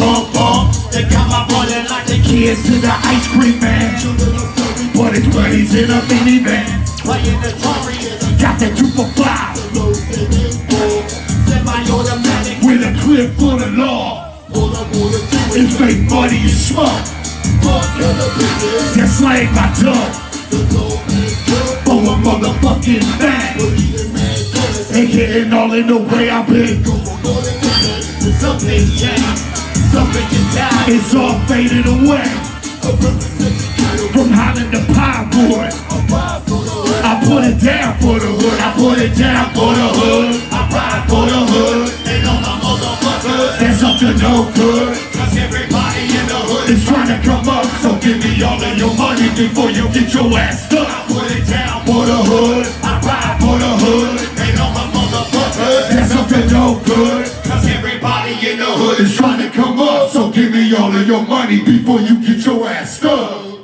pump pump. They got my ballin' like the kids to the ice cream man. But his buddies in a minivan. Playing the. Got that for five. Semi-automatic. With a clip full the law. It's fake money and smoke. Just like my tongue. For a motherfucking bag. Ain't getting all in the way I've been. It's all faded away. From Holland to Pinewood. I put it down for the hood. I put it down for the hood. I ride for the hood. And all my motherfuckers. That's up to no good. Cause everybody in the hood is trying to come up. So give me all of your money before you get your ass stuck. I put it down for the hood. Is trying to come up. So give me all of your money before you get your ass stuck.